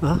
啊？